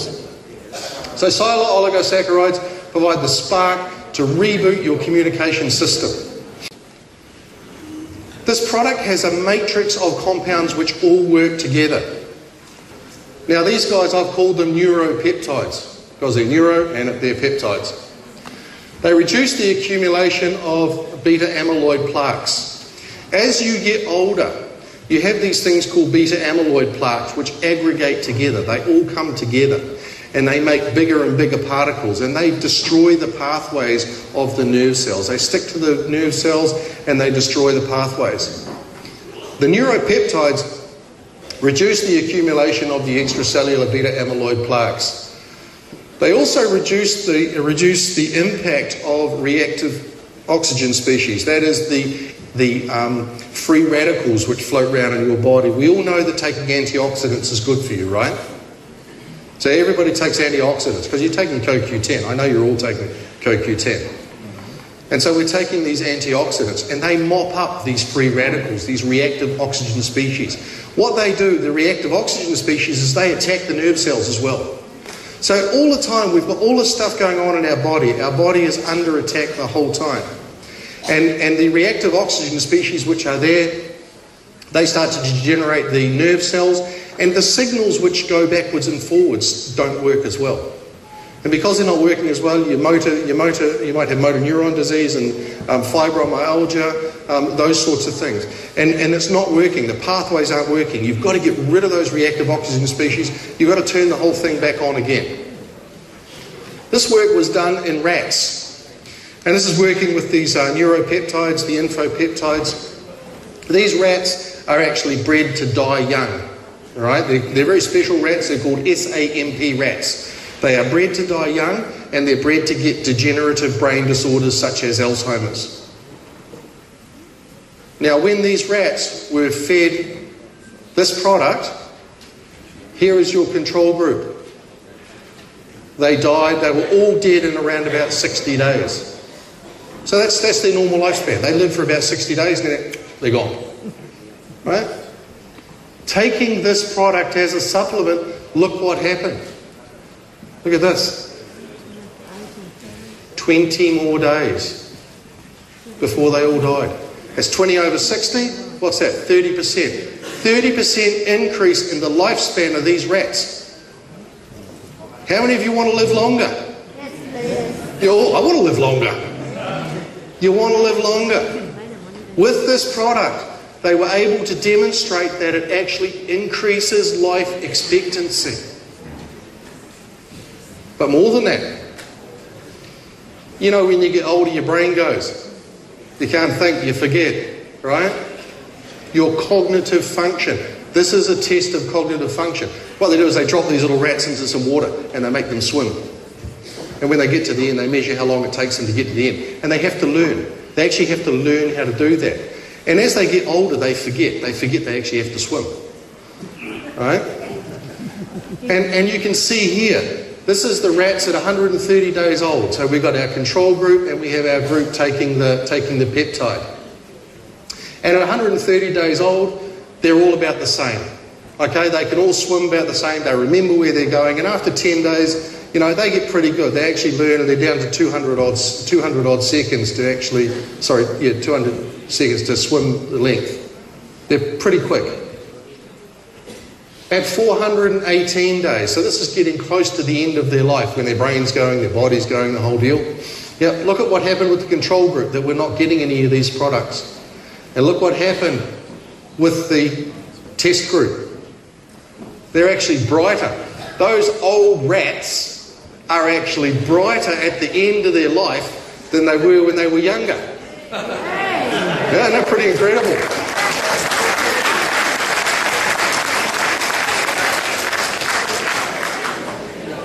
So sialyl oligosaccharides provide the spark to reboot your communication system. This product has a matrix of compounds which all work together. Now these guys, I've called them neuropeptides because they're neuro and they're peptides. They reduce the accumulation of beta amyloid plaques. As you get older, you have these things called beta amyloid plaques which aggregate together. They all come together and they make bigger and bigger particles and they destroy the pathways of the nerve cells. They stick to the nerve cells and they destroy the pathways. The neuropeptides reduce the accumulation of the extracellular beta amyloid plaques. They also reduce the, reduce the impact of reactive oxygen species, that is, the, the um, free radicals which float around in your body. We all know that taking antioxidants is good for you, right? So everybody takes antioxidants because you're taking CoQ10. I know you're all taking CoQ10. And so we're taking these antioxidants and they mop up these free radicals, these reactive oxygen species. What they do, the reactive oxygen species, is they attack the nerve cells as well. So all the time we've got all this stuff going on in our body. Our body is under attack the whole time. And, and the reactive oxygen species which are there, they start to degenerate the nerve cells and the signals which go backwards and forwards don't work as well. And because they're not working as well, your motor, your motor, you might have motor neuron disease and um, fibromyalgia, um, those sorts of things. And, and it's not working. The pathways aren't working. You've got to get rid of those reactive oxygen species. You've got to turn the whole thing back on again. This work was done in rats. And this is working with these uh, neuropeptides, the infopeptides. These rats are actually bred to die young. All right, they're, they're very special rats. They're called SAMP rats. They are bred to die young and they're bred to get degenerative brain disorders such as Alzheimer's. Now, when these rats were fed this product, here is your control group. They died, they were all dead in around about 60 days. So that's, that's their normal lifespan. They live for about 60 days and then they're gone. Right? Taking this product as a supplement, look what happened. Look at this 20 more days before they all died. That's 20 over 60. What's that? 30%. 30% increase in the lifespan of these rats. How many of you want to live longer? You all, I want to live longer. You want to live longer. With this product, they were able to demonstrate that it actually increases life expectancy. But more than that, you know, when you get older, your brain goes. You can't think, you forget, right? Your cognitive function. This is a test of cognitive function. What they do is they drop these little rats into some water and they make them swim. And when they get to the end, they measure how long it takes them to get to the end. And they have to learn. They actually have to learn how to do that. And as they get older, they forget. They forget they actually have to swim. Right? And, and you can see here, this is the rats at 130 days old. So we've got our control group and we have our group taking the, taking the peptide. And at 130 days old, they're all about the same. Okay, they can all swim about the same. They remember where they're going. And after 10 days, you know, they get pretty good. They actually learn and they're down to 200 odd, 200 odd seconds to actually, sorry, yeah, 200 seconds to swim the length. They're pretty quick. At 418 days, so this is getting close to the end of their life when their brain's going, their body's going, the whole deal. Yeah, look at what happened with the control group that we're not getting any of these products. And look what happened with the test group. They're actually brighter. Those old rats are actually brighter at the end of their life than they were when they were younger. Yeah, they're pretty incredible.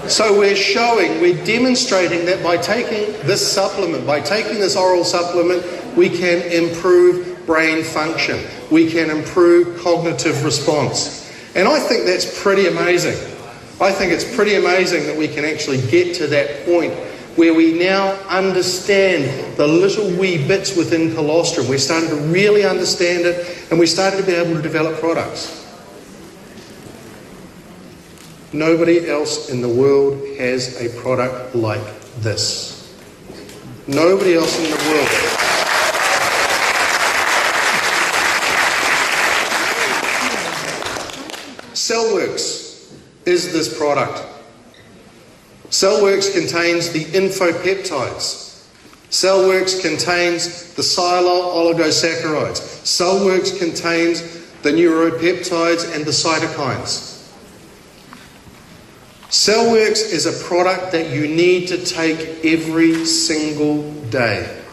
So we're showing, we're demonstrating that by taking this supplement, by taking this oral supplement, we can improve brain function. We can improve cognitive response. And I think that's pretty amazing. I think it's pretty amazing that we can actually get to that point where we now understand the little wee bits within colostrum. We're starting to really understand it and we're starting to be able to develop products. Nobody else in the world has a product like this. Nobody else in the world. CellWorx is this product. CellWorx contains the infopeptides. CellWorx contains the sialyl oligosaccharides. CellWorx contains the neuropeptides and the cytokines. CellWorx is a product that you need to take every single day.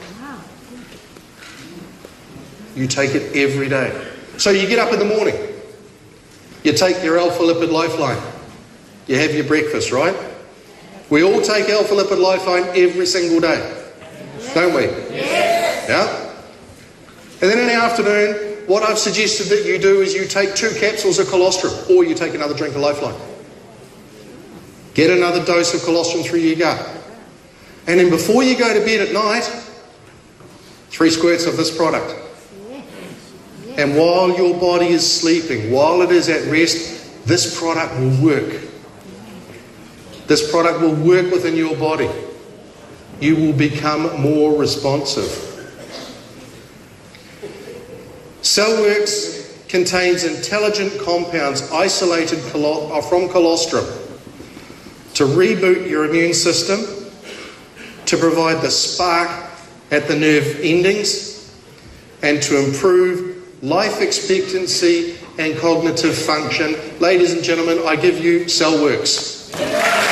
You take it every day. So you get up in the morning, you take your alpha lipid lifeline, you have your breakfast, right? We all take alpha lipid lifeline every single day, don't we? Yes. Yeah? And then in the afternoon, what I've suggested that you do is you take two capsules of colostrum or you take another drink of lifeline. Get another dose of colostrum through your gut. And then before you go to bed at night, three squirts of this product. And while your body is sleeping, while it is at rest, this product will work. This product will work within your body. You will become more responsive. CellWorx contains intelligent compounds isolated uh, from colostrum to reboot your immune system, to provide the spark at the nerve endings, and to improve life expectancy and cognitive function. Ladies and gentlemen, I give you CellWorx.